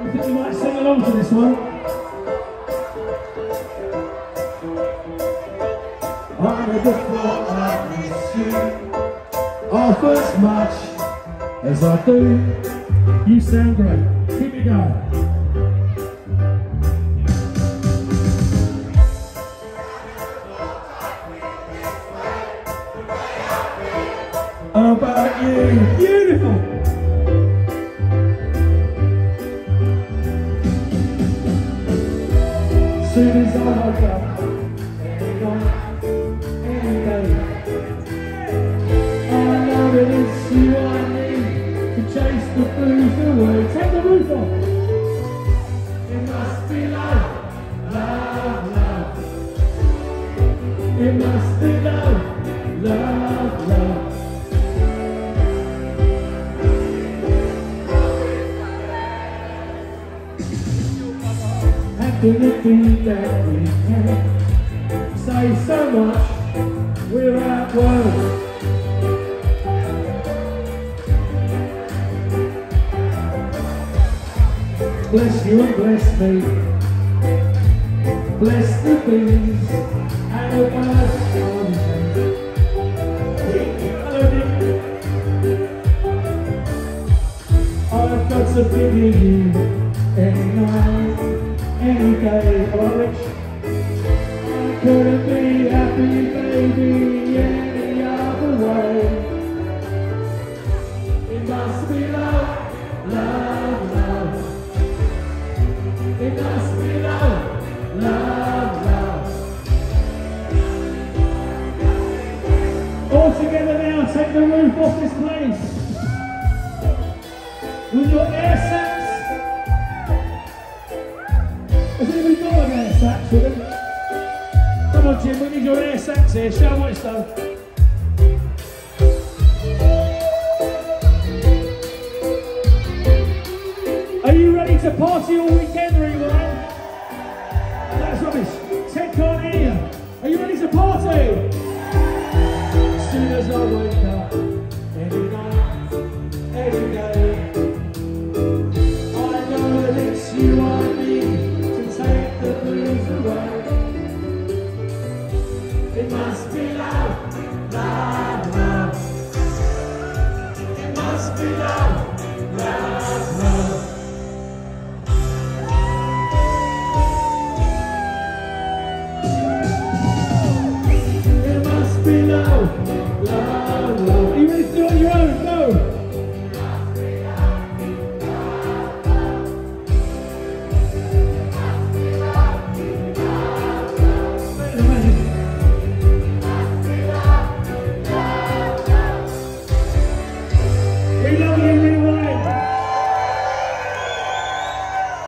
You think you might sing along to this one? On a different atmosphere Our first match As I do You sound great Keep it going about you. Beautiful. Soon as I any night, any I know that it's you I need to chase the blues away. Take the roof off. It must be love, love, love. It must be love, love, love. Anything that we can say so much without words. Bless you and bless me. Bless the bees and the birds. I've got to be you I couldn't be happy, baby. It must be love, love, love. It must be love, love, love. All together now, take the roof off this place. With your air sac Come on, Jim, we need your air sax here. Show what it's done. Are you ready to party all weekend, Rewind? That's rubbish. Ted can't hear you. Are you ready to party? As soon as I wake up,